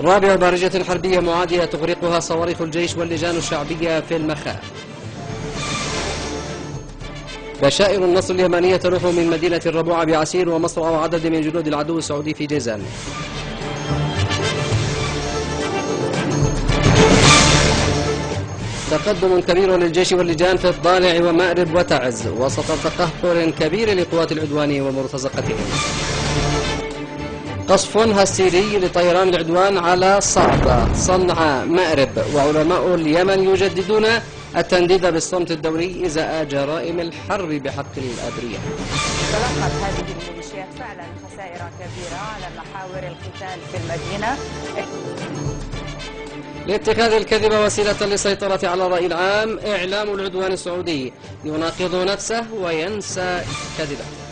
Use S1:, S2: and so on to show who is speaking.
S1: رابع بارجة حربية معادية تغرقها صواريخ الجيش واللجان الشعبية في المخاء بشائر النصر اليمنية تروح من مدينة الربوع بعسير ومصرع عدد من جنود العدو السعودي في جيزان. تقدم كبير للجيش واللجان في الضالع ومأرب وتعز وسط تقهقر كبير لقوات العدوان ومرتزقتهم. قصف هستيري لطيران العدوان على صعدة صنعاء مأرب وعلماء اليمن يجددون التنديد بالصمت الدولي إزاء جرائم الحرب بحق الأبرياء
S2: تلقت هذه الميليشيات فعلا خسائر كبيرة على محاور القتال في المدينة.
S1: لاتخاذ الكذب وسيلة للسيطرة على الرأي العام إعلام العدوان السعودي. يناقض نفسه وينسى كذبه.